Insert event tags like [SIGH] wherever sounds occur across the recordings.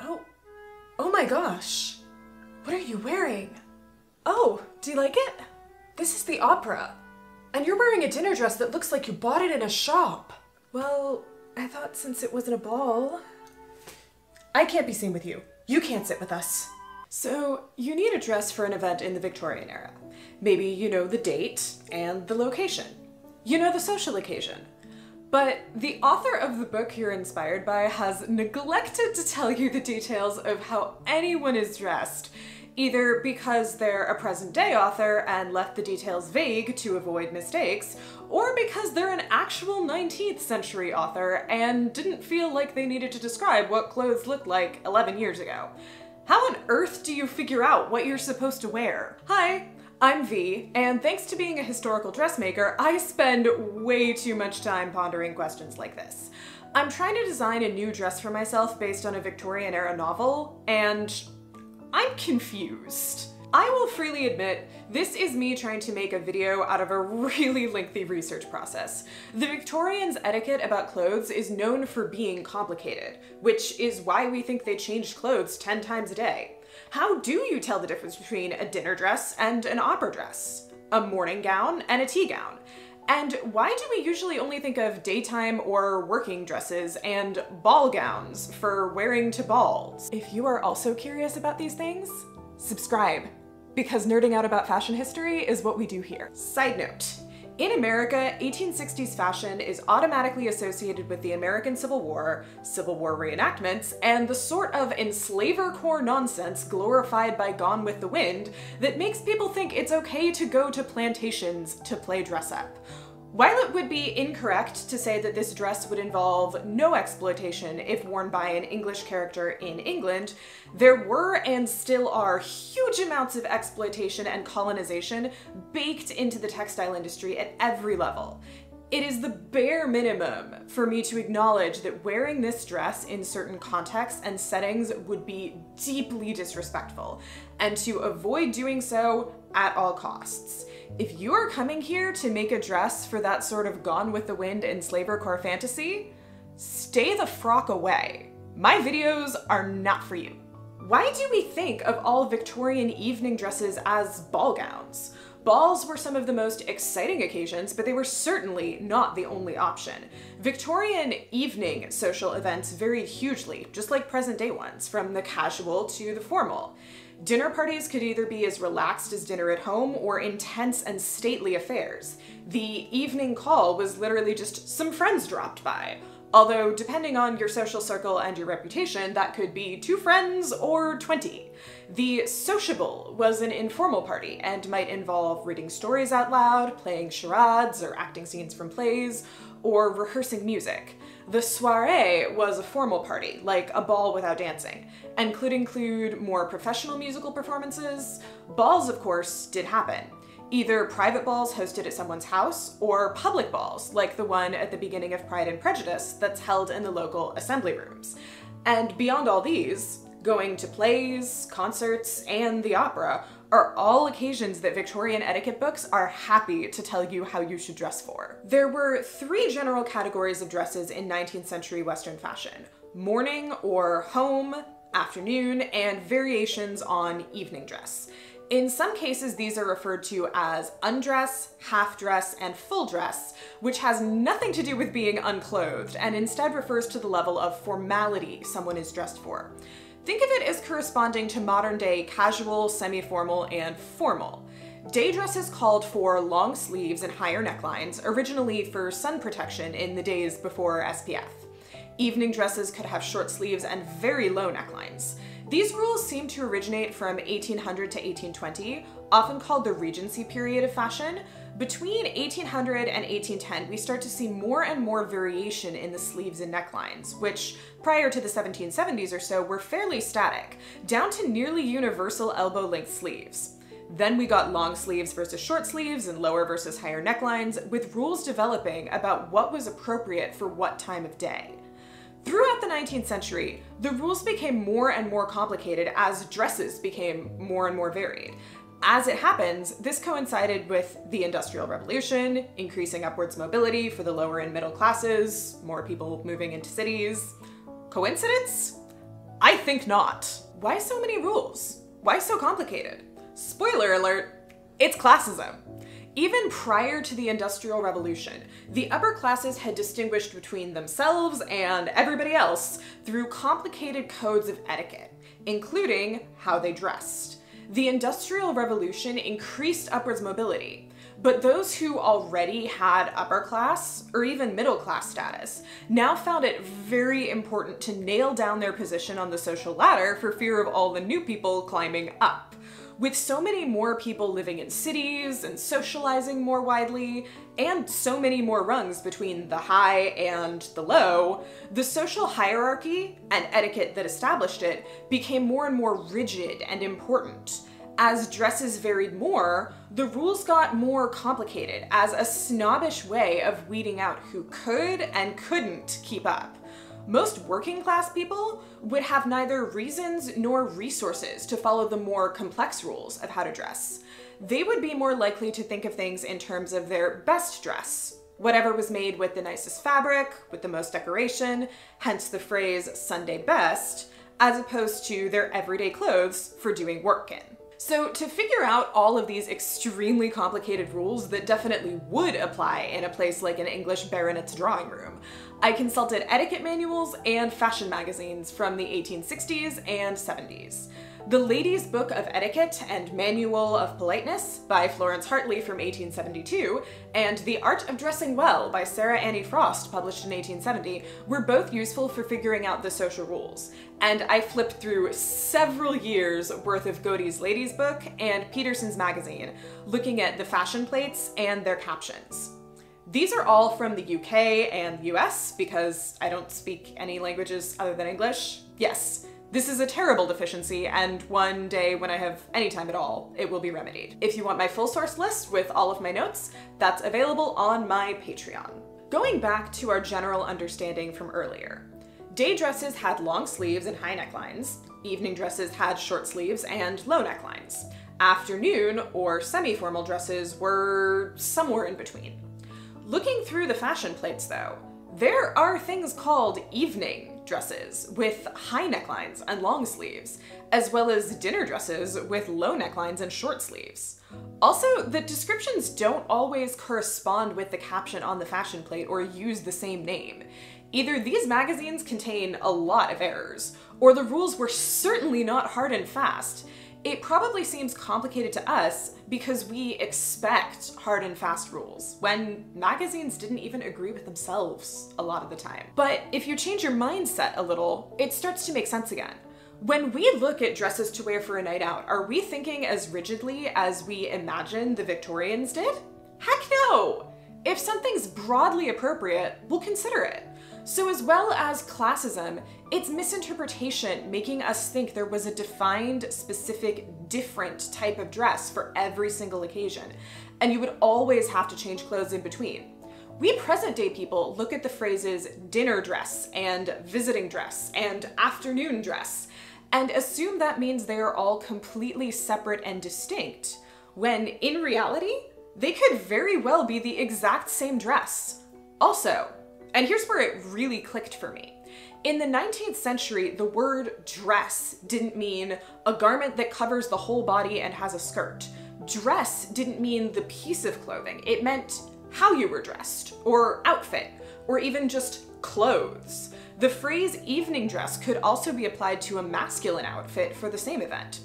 Oh, oh my gosh. What are you wearing? Oh, do you like it? This is the opera. And you're wearing a dinner dress that looks like you bought it in a shop. Well, I thought since it wasn't a ball. I can't be seen with you. You can't sit with us. So, you need a dress for an event in the Victorian era. Maybe you know the date and the location. You know the social occasion. But the author of the book you're inspired by has neglected to tell you the details of how anyone is dressed, either because they're a present day author and left the details vague to avoid mistakes, or because they're an actual 19th century author and didn't feel like they needed to describe what clothes looked like 11 years ago. How on earth do you figure out what you're supposed to wear? Hi, I'm V, and thanks to being a historical dressmaker, I spend way too much time pondering questions like this. I'm trying to design a new dress for myself based on a Victorian era novel, and I'm confused. I will freely admit, this is me trying to make a video out of a [LAUGHS] really lengthy research process. The Victorians' etiquette about clothes is known for being complicated, which is why we think they changed clothes 10 times a day. How do you tell the difference between a dinner dress and an opera dress? A morning gown and a tea gown? And why do we usually only think of daytime or working dresses and ball gowns for wearing to balls? If you are also curious about these things, subscribe because nerding out about fashion history is what we do here. Side note, in America, 1860s fashion is automatically associated with the American Civil War, Civil War reenactments, and the sort of enslaver core nonsense glorified by Gone with the Wind that makes people think it's okay to go to plantations to play dress up. While it would be incorrect to say that this dress would involve no exploitation if worn by an English character in England, there were and still are huge amounts of exploitation and colonization baked into the textile industry at every level. It is the bare minimum for me to acknowledge that wearing this dress in certain contexts and settings would be deeply disrespectful, and to avoid doing so at all costs. If you are coming here to make a dress for that sort of gone with the wind enslaver core fantasy, stay the frock away. My videos are not for you. Why do we think of all Victorian evening dresses as ball gowns? Balls were some of the most exciting occasions, but they were certainly not the only option. Victorian evening social events varied hugely, just like present day ones, from the casual to the formal. Dinner parties could either be as relaxed as dinner at home or intense and stately affairs. The evening call was literally just some friends dropped by. Although, depending on your social circle and your reputation, that could be two friends or 20. The sociable was an informal party and might involve reading stories out loud, playing charades or acting scenes from plays, or rehearsing music. The soiree was a formal party, like a ball without dancing, and could include more professional musical performances. Balls, of course, did happen. Either private balls hosted at someone's house, or public balls, like the one at the beginning of Pride and Prejudice that's held in the local assembly rooms. And beyond all these, going to plays, concerts, and the opera are all occasions that Victorian etiquette books are happy to tell you how you should dress for. There were three general categories of dresses in 19th century Western fashion. Morning or home, afternoon, and variations on evening dress. In some cases, these are referred to as undress, half dress, and full dress, which has nothing to do with being unclothed and instead refers to the level of formality someone is dressed for. Think of it as corresponding to modern day casual, semi-formal, and formal. Day dresses called for long sleeves and higher necklines, originally for sun protection in the days before SPF. Evening dresses could have short sleeves and very low necklines. These rules seem to originate from 1800 to 1820, often called the Regency period of fashion. Between 1800 and 1810, we start to see more and more variation in the sleeves and necklines, which prior to the 1770s or so were fairly static, down to nearly universal elbow-length sleeves. Then we got long sleeves versus short sleeves and lower versus higher necklines, with rules developing about what was appropriate for what time of day. Throughout the 19th century, the rules became more and more complicated as dresses became more and more varied. As it happens, this coincided with the Industrial Revolution, increasing upwards mobility for the lower and middle classes, more people moving into cities. Coincidence? I think not. Why so many rules? Why so complicated? Spoiler alert, it's classism. Even prior to the Industrial Revolution, the upper classes had distinguished between themselves and everybody else through complicated codes of etiquette, including how they dressed. The Industrial Revolution increased upwards mobility, but those who already had upper class or even middle class status now found it very important to nail down their position on the social ladder for fear of all the new people climbing up. With so many more people living in cities and socializing more widely, and so many more rungs between the high and the low, the social hierarchy and etiquette that established it became more and more rigid and important. As dresses varied more, the rules got more complicated as a snobbish way of weeding out who could and couldn't keep up. Most working class people would have neither reasons nor resources to follow the more complex rules of how to dress. They would be more likely to think of things in terms of their best dress, whatever was made with the nicest fabric, with the most decoration, hence the phrase Sunday best, as opposed to their everyday clothes for doing work in. So to figure out all of these extremely complicated rules that definitely would apply in a place like an English baronet's drawing room, I consulted etiquette manuals and fashion magazines from the 1860s and 70s. The Lady's Book of Etiquette and Manual of Politeness by Florence Hartley from 1872 and The Art of Dressing Well by Sarah Annie Frost, published in 1870, were both useful for figuring out the social rules. And I flipped through several years worth of Godey's Lady's Book and Peterson's magazine, looking at the fashion plates and their captions. These are all from the UK and US because I don't speak any languages other than English. Yes, this is a terrible deficiency, and one day when I have any time at all, it will be remedied. If you want my full source list with all of my notes, that's available on my Patreon. Going back to our general understanding from earlier, day dresses had long sleeves and high necklines, evening dresses had short sleeves and low necklines. Afternoon or semi-formal dresses were somewhere in between. Looking through the fashion plates though, there are things called evening dresses with high necklines and long sleeves, as well as dinner dresses with low necklines and short sleeves. Also, the descriptions don't always correspond with the caption on the fashion plate or use the same name. Either these magazines contain a lot of errors, or the rules were certainly not hard and fast, it probably seems complicated to us because we expect hard and fast rules when magazines didn't even agree with themselves a lot of the time. But if you change your mindset a little, it starts to make sense again. When we look at dresses to wear for a night out, are we thinking as rigidly as we imagine the Victorians did? Heck no! If something's broadly appropriate, we'll consider it. So, as well as classism, it's misinterpretation making us think there was a defined, specific, different type of dress for every single occasion, and you would always have to change clothes in between. We present day people look at the phrases dinner dress and visiting dress and afternoon dress and assume that means they are all completely separate and distinct, when in reality, they could very well be the exact same dress. Also, and here's where it really clicked for me. In the 19th century, the word dress didn't mean a garment that covers the whole body and has a skirt. Dress didn't mean the piece of clothing. It meant how you were dressed, or outfit, or even just clothes. The phrase evening dress could also be applied to a masculine outfit for the same event.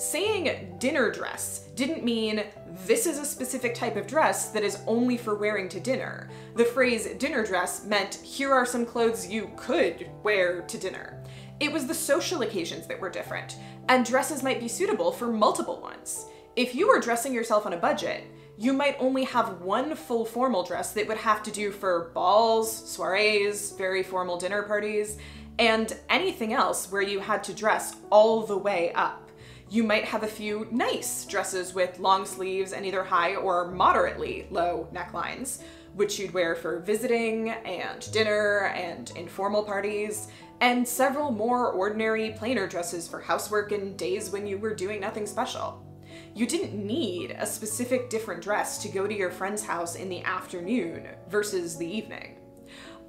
Saying dinner dress didn't mean this is a specific type of dress that is only for wearing to dinner. The phrase dinner dress meant here are some clothes you could wear to dinner. It was the social occasions that were different, and dresses might be suitable for multiple ones. If you were dressing yourself on a budget, you might only have one full formal dress that would have to do for balls, soirees, very formal dinner parties, and anything else where you had to dress all the way up. You might have a few nice dresses with long sleeves and either high or moderately low necklines, which you'd wear for visiting and dinner and informal parties, and several more ordinary plainer dresses for housework and days when you were doing nothing special. you didn't need a specific different dress to go to your friend's house in the afternoon versus the evening.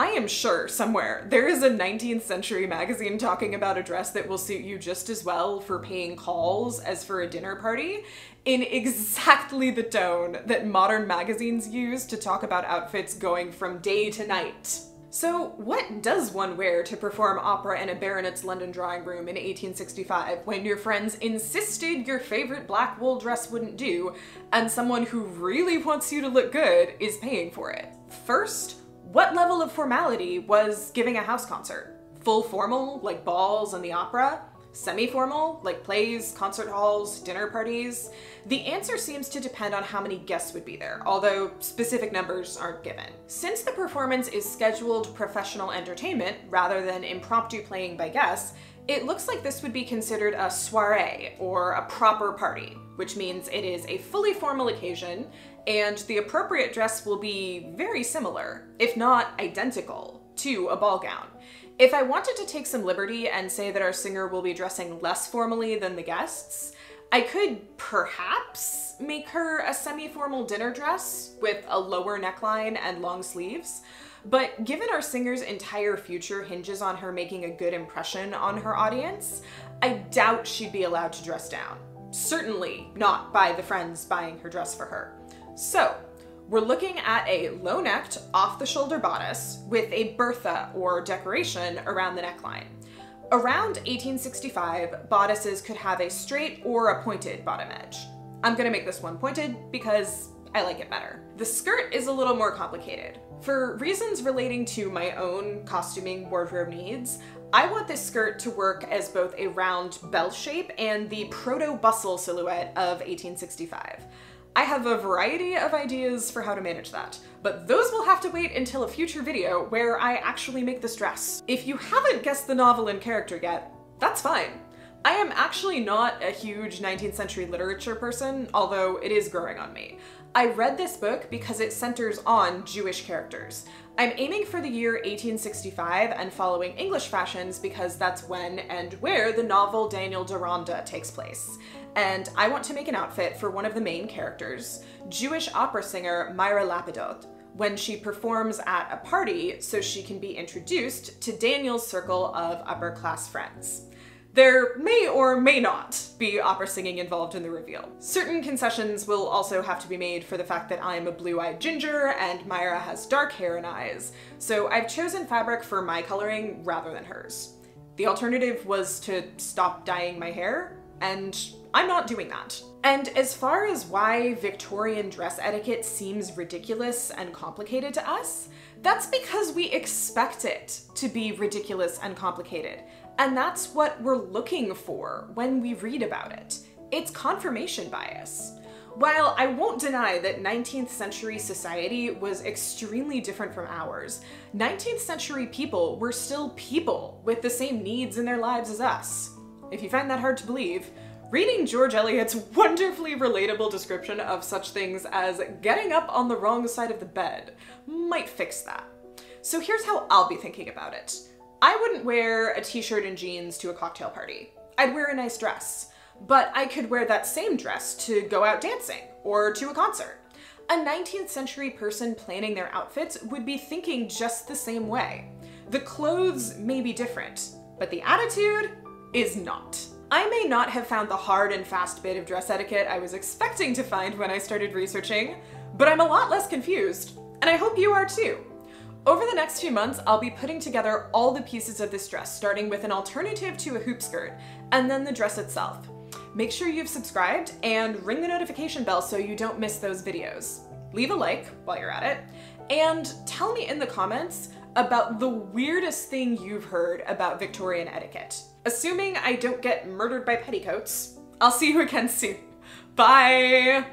I am sure somewhere there is a 19th century magazine talking about a dress that will suit you just as well for paying calls as for a dinner party in exactly the tone that modern magazines use to talk about outfits going from day to night. So, what does one wear to perform opera in a baronet's London drawing room in 1865 when your friends insisted your favorite black wool dress wouldn't do, and someone who really wants you to look good is paying for it? First, what level of formality was giving a house concert? Full formal, like balls and the opera? Semi-formal, like plays, concert halls, dinner parties? The answer seems to depend on how many guests would be there, although specific numbers aren't given. Since the performance is scheduled professional entertainment rather than impromptu playing by guests, it looks like this would be considered a soiree or a proper party, which means it is a fully formal occasion and the appropriate dress will be very similar, if not identical, to a ball gown. If I wanted to take some liberty and say that our singer will be dressing less formally than the guests, I could perhaps make her a semi-formal dinner dress with a lower neckline and long sleeves, but given our singer's entire future hinges on her making a good impression on her audience, I doubt she'd be allowed to dress down. Certainly not by the friends buying her dress for her. So, we're looking at a low-necked, off-the-shoulder bodice with a bertha or decoration around the neckline. Around 1865, bodices could have a straight or a pointed bottom edge. I'm gonna make this one pointed because I like it better. The skirt is a little more complicated. For reasons relating to my own costuming wardrobe needs, I want this skirt to work as both a round bell shape and the proto-bustle silhouette of 1865. I have a variety of ideas for how to manage that, but those will have to wait until a future video where I actually make this dress. If you haven't guessed the novel and character yet, that's fine. I am actually not a huge 19th century literature person, although it is growing on me. I read this book because it centers on Jewish characters. I'm aiming for the year 1865 and following English fashions because that's when and where the novel Daniel Deronda takes place and I want to make an outfit for one of the main characters, Jewish opera singer Mirah Lapidoth, when she performs at a party so she can be introduced to Daniel's circle of upper class friends. There may or may not be opera singing involved in the reveal. Certain concessions will also have to be made for the fact that I'm a blue-eyed ginger and Mirah has dark hair and eyes, so I've chosen fabric for my coloring rather than hers. The alternative was to stop dyeing my hair, and I'm not doing that. And as far as why Victorian dress etiquette seems ridiculous and complicated to us, that's because we expect it to be ridiculous and complicated. And that's what we're looking for when we read about it. It's confirmation bias. While I won't deny that 19th century society was extremely different from ours, 19th century people were still people with the same needs in their lives as us. If you find that hard to believe, Reading George Eliot's wonderfully relatable description of such things as getting up on the wrong side of the bed might fix that. So here's how I'll be thinking about it. I wouldn't wear a t-shirt and jeans to a cocktail party. I'd wear a nice dress, but I could wear that same dress to go out dancing or to a concert. A 19th century person planning their outfits would be thinking just the same way. The clothes may be different, but the attitude is not. I may not have found the hard and fast bit of dress etiquette I was expecting to find when I started researching, but I'm a lot less confused, and I hope you are too. Over the next few months, I'll be putting together all the pieces of this dress, starting with an alternative to a hoop skirt, and then the dress itself. Make sure you've subscribed and ring the notification bell so you don't miss those videos. Leave a like while you're at it, and tell me in the comments about the weirdest thing you've heard about Victorian etiquette. Assuming I don't get murdered by petticoats, I'll see you again soon. Bye!